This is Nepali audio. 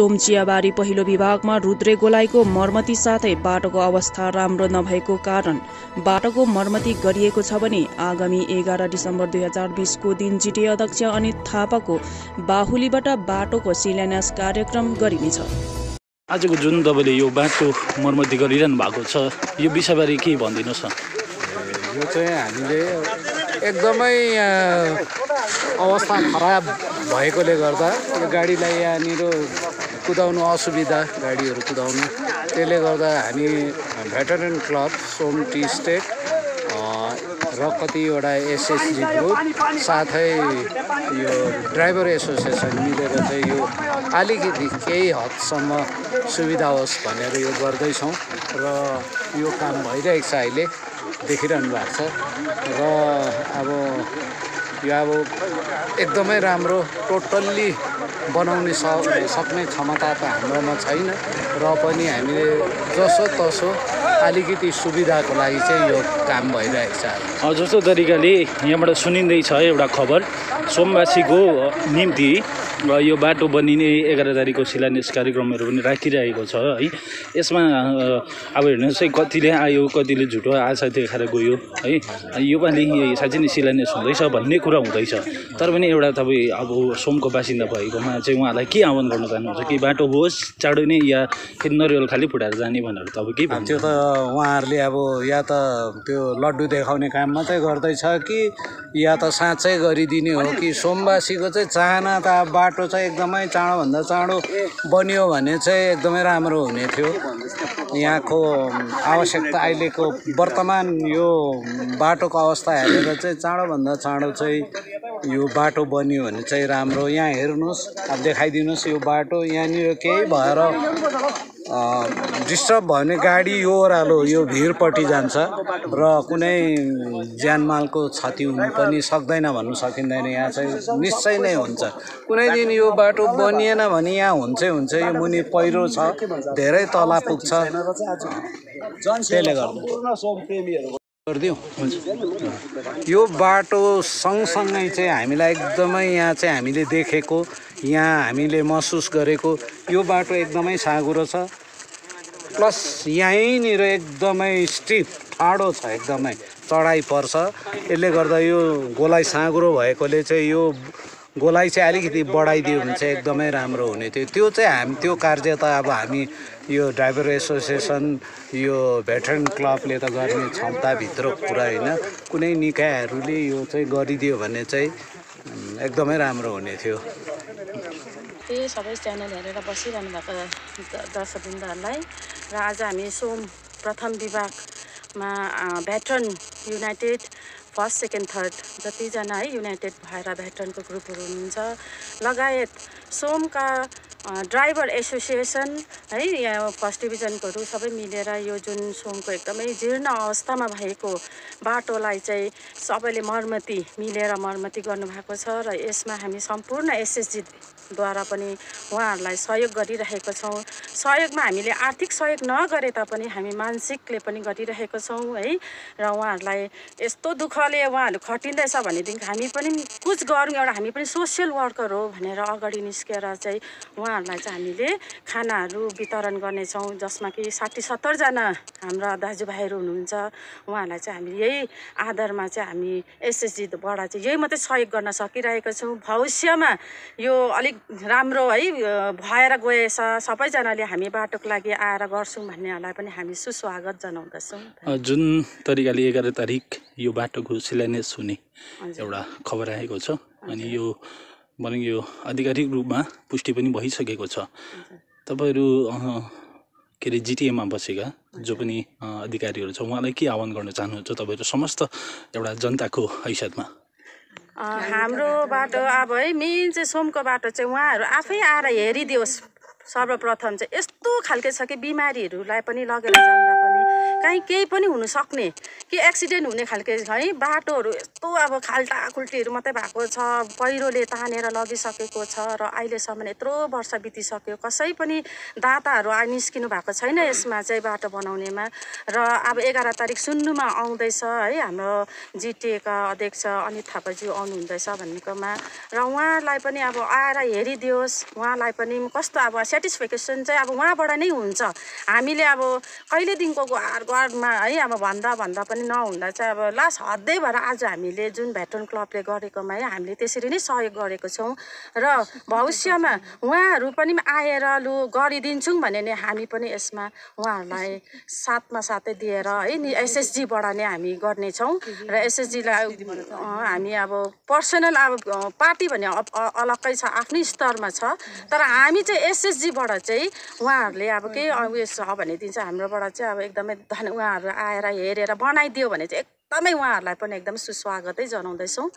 सोम चियाबारी पहिलो विभागमा रुद्रे गोलाईको मर्मती साथै बाटोको अवस्था राम्रो नभएको कारण बाटोको मर्मती गरिएको छ भने आगामी एघार डिसेम्बर दुई हजार बिसको दिन जिटिए अध्यक्ष अनित थापाको बाहुलीबाट बाटोको शिलान्यास कार्यक्रम गरिनेछ। आजको जुन तपाईँले यो बाटो मर्मती गरिरहनु भएको छ यो विषयबारे के भनिदिनुहोस् न। यो चाहिँ हामीले एकदमै अवस्था खराब भएकोले गर्दा यो गाडीलाई यहाँनिर कुदाउनु असुविधा गाडीहरू कुदाउनु। त्यसले गर्दा हामी भेटरन क्लब सोम टी स्टेट र कतिवटा एसएसजी ग्रुप साथै यो ड्राइभर एसोसिएसन मिलेर चाहिँ यो अलिकति केही हदसम्म सुविधा होस् भनेर यो गर्दैछौँ। र यो काम भइरहेको छ अहिले देखिरहनु भएको छ। र अब यो अब एकदमै राम्रो टोटल्ली बनाउने स सक्ने क्षमता त हाम्रोमा छैन। र पनि हामीले जसो तसो अलिकति सुविधाको लागि चाहिँ यो काम भइरहेको छ। जस्तो तरिकाले यहाँबाट सुनिँदैछ एउटा खबर सोमवासीको निम्ति यो बाटो बनिने एघार तारिकको शिलान्यास कार्यक्रमहरू पनि राखिरहेको छ है। यसमा अब हेर्नुहोस् है कतिले आयो कतिले झुटो आशा देखाएर गयो है। योपालि साँच्चै नै शिलान्यास हुँदैछ भन्ने कुरा हुँदैछ। तर पनि एउटा तपाईँ अब सोमको बासिन्दा भएकोमा चाहिँ उहाँलाई के आह्वान गर्न चाहनुहुन्छ? कि बाटो होस् चाँडो नै या फेरि नरिवल खालि फुटाएर जाने भनेर तपाईँ के भन्नु त्यो त उहाँहरूले अब या त त्यो लड्डु देखाउने काम मात्रै गर्दैछ कि या त साँच्चै गरिदिने हो कि? सोमवासीको चाहिँ चाहना त अब बाटो चाहिँ एकदमै चाँडोभन्दा चाँडो बनियो भने चाहिँ एकदमै राम्रो हुने थियो। यहाँको आवश्यकता अहिलेको वर्तमान यो बाटोको अवस्था हेरेर चाहिँ चाँडोभन्दा चाँडो चाहिँ यो बाटो बनियो भने चाहिँ राम्रो। यहाँ हेर्नुहोस् अब देखाइदिनुहोस् यो बाटो। यहाँनिर केही भएर डिस्टर्ब भयो भने गाडी यो ओह्रालो यो भिरपट्टि जान्छ र कुनै ज्यानमालको क्षति हुनु पनि सक्दैन भन्नु सकिँदैन। यहाँ चाहिँ निश्चय नै हुन्छ। कुनै दिन यो बाटो बनिएन भने यहाँ हुन्छै हुन्छ यो मुनि पहिरो छ धेरै तल पुग्छ। त्यसले गर्दा। गरिदिउँ यो बाटो सँगसँगै चाहिँ हामीलाई एकदमै यहाँ चाहिँ हामीले देखेको यहाँ हामीले महसुस गरेको यो बाटो एकदमै साँघुरो छ। प्लस यहीँनिर एकदमै स्टिप ठाडो छ एकदमै चढाइ पर्छ। यसले गर्दा यो गोलाइ साँघुरो भएकोले चाहिँ यो गोलाइ चाहिँ अलिकति बढाइदियो भने चाहिँ एकदमै राम्रो हुने थियो। त्यो चाहिँ हामी त्यो कार्य त अब हामी यो ड्राइभर एसोसिएसन यो भेटरन क्लबले त गर्ने क्षमताभित्र कुरा होइन। कुनै निकायहरूले यो चाहिँ गरिदियो भने चाहिँ एकदमै राम्रो हुने थियो। त्यही सबै च्यानल हेरेर बसिरहनु भएको दर्शकवृन्दहरूलाई। र आज हामी सोम प्रथम विभागमा veteran united first second third जतिजना है युनाइटेड भएर भेटरनको ग्रुपहरू हुनुहुन्छ। लगायत सोमका ड्राइभर एसोसिएसन है यहाँ फर्स्ट डिभिजनकोहरू सबै मिलेर यो जुन सोमको एकदमै जीर्ण अवस्थामा भएको बाटोलाई चाहिँ सबैले मर्मती मिलेर मर्मती गर्नुभएको छ र यसमा हामी सम्पूर्ण एसएसजीद्वारा पनि उहाँहरूलाई सहयोग गरिरहेको छौँ। सहयोगमा हामीले आर्थिक सहयोग नगरे तापनि हामी मानसिकले पनि गरिरहेको छौँ है र उहाँहरूलाई यस्तो दुःखले उहाँहरू खटिँदैछ भनेदेखि हामी पनि कुछ गरौँ एउटा हामी पनि सोसियल वर्कर हो भनेर अगाडि निस्केर चाहिँ उहाँहरूलाई चाहिँ हामीले खानाहरू वितरण गर्नेछौँ जसमा कि साठी सत्तरजना हाम्रा दाजुभाइहरू हुनुहुन्छ। उहाँहरूलाई चाहिँ हामी यही आधारमा चाहिँ हामी एसएसजीबाट चाहिँ यही मात्रै सहयोग गर्न सकिरहेको छौँ। भविष्यमा यो अलिक राम्रो है भएर गएछ सबैजनाले हामी बाटोको लागि आएर गर्छौँ भन्नेहरूलाई पनि हामी सुस्वागत जनाउँदछौँ। जुन तरिकाले एघार तारिक यो बाटोको शिलान्यास हुने। एउटा खबर आएको छ अनि यो भनौँ यो आधिकारिक रूपमा पुष्टि पनि भइसकेको छ। तपाईँहरू के अरे जिटिएमा बसेका जो पनि अधिकारीहरू छ उहाँलाई के आह्वान गर्न चाहनुहुन्छ तपाईँहरू समस्त एउटा जनताको हैसियतमा? हाम्रो बाटो अब है मेन चाहिँ सोमको बाटो चाहिँ उहाँहरू आफै आएर हेरिदियोस्। सर्वप्रथम चाहिँ यस्तो खालके छ कि बिमारीहरूलाई पनि लगेर जाँदा काहीँ केही पनि हुनसक्ने। कि एक्सिडेन्ट हुने खालके है बाटोहरू यस्तो अब खाल्टा खुल्टीहरू मात्रै भएको छ पहिरोले तानेर लगिसकेको छ र अहिलेसम्म यत्रो वर्ष बितिसक्यो। कसै पनि दाताहरू निस्किनु भएको छैन यसमा चाहिँ बाटो बनाउनेमा। र अब एघार तारिक सुन्नुमा आउँदैछ है हाम्रो जिटिएका अध्यक्ष अनित थापाज्यू आउनुहुँदैछ भन्नेकोमा। र उहाँलाई पनि अब आएर हेरिदियोस्। उहाँलाई पनि कस्तो अब सेटिस्फेक्सन चाहिँ अब उहाँबाट नै हुन्छ। हामीले अब कहिलेदेखिको गुहार गुहारमा है अब भन्दा भन्दा पनि नहुँदा चाहिँ अब लास्ट हदै भएर आज हामीले जुन भेटरन क्लबले गरेकोमा है हामीले त्यसरी नै सहयोग गरेको छौँ। र भविष्यमा उहाँहरू पनि आएर लु गरिदिन्छौँ भने नि हामी पनि यसमा उहाँहरूलाई साथमा साथै दिएर है नि एसएसजीबाट नै हामी गर्नेछौँ। र एसएसजीलाई हामी अब पर्सनल अब पार्टी भन्ने अलग्गै छ आफ्नै स्तरमा छ। तर हामी चाहिँ एसएसजीबाट चाहिँ उहाँहरूले अब केही उयस छ भनेदेखि चाहिँ हाम्रोबाट चाहिँ अब एकदमै धन उहाँहरू आएर हेरेर बनाइदियो भने चाहिँ एकदमै उहाँहरूलाई पनि एकदमै सुस्वागतै जनाउँदैछौँ।